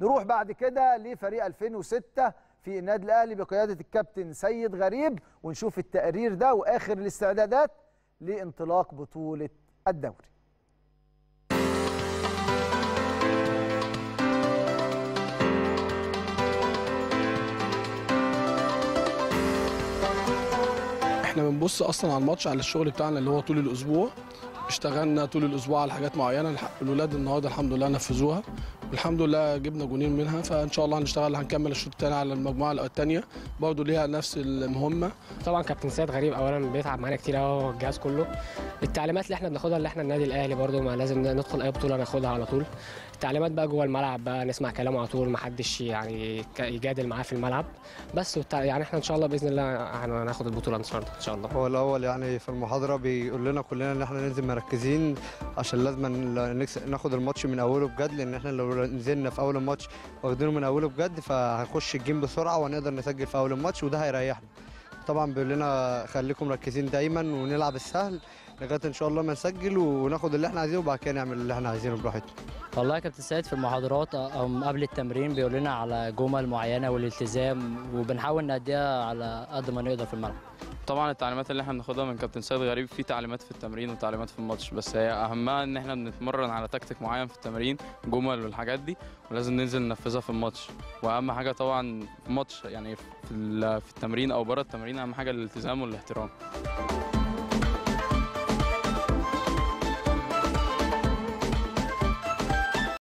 نروح بعد كده لفريق 2006 في النادي الأهلي بقيادة الكابتن سيد غريب ونشوف التقرير ده وآخر الاستعدادات لانطلاق بطولة الدوري. إحنا بنبص أصلا على الماتش على الشغل بتاعنا اللي هو طول الأسبوع. اشتغلنا طول الأسبوع على حاجات معينة الولاد النهارده الحمد لله نفذوها. والحمد لله جبنا جونين منها فإن شاء الله هنشتغل هنكمل الشوط الثاني على المجموعة الثانية برضه ليها نفس المهمة. طبعا كابتن سيد غريب اولا بيتعب معانا كتير قوي الجهاز كله. التعليمات اللي إحنا بناخدها اللي إحنا النادي الأهلي برضو ما لازم ندخل أي بطولة ناخدها على طول. التعليمات بقى جوه الملعب بقى نسمع كلامه على طول ما حدش يعني يجادل معاه في الملعب. بس يعني إحنا إن شاء الله بإذن الله هناخد البطولة إن شاء الله إن شاء الله. هو الأول يعني في المحاضرة بيقول لنا كلنا إن إحنا ننزل مركزين عشان لازم ناخد الماتش من أوله بجد لأن إحنا لو نزلنا في أول الماتش واخدينه من أوله بجد فهنخش الجيم بسرعة وهنقدر نسجل في أول الماتش وده هيريحنا. طبعا بيقول لنا خليكم مركزين دايما ونلعب السهل لغاية إن شاء الله ما نسجل وناخد اللي إحنا عايزينه وبعد كده نعمل اللي إحنا عايزينه براحتنا. والله يا كابتن سيد في المحاضرات أو قبل التمرين بيقول لنا على جمل معينة والالتزام وبنحاول نأديها على قد ما نقدر في الملعب. طبعا التعليمات اللي إحنا بناخدها من كابتن سيد غريب في تعليمات في التمرين وتعليمات في الماتش بس هي أهمها إن إحنا بنتمرن على تكتيك معين في التمرين جمل والحاجات دي ولازم ننزل ننفذها في الماتش. وأهم حاجة طبعا في الماتش يعني في التمرين أو بره التمرين أهم حاجة الالتزام والإحترام.